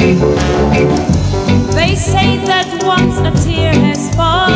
They say that once a tear has fallen.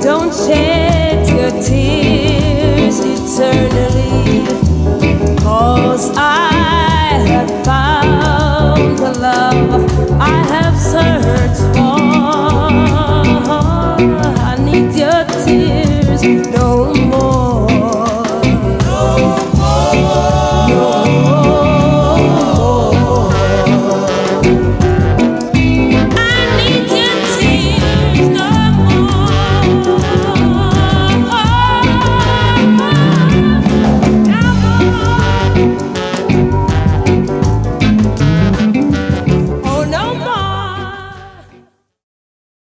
Don't shed your tears I have found the love I have searched for. I need your tears. No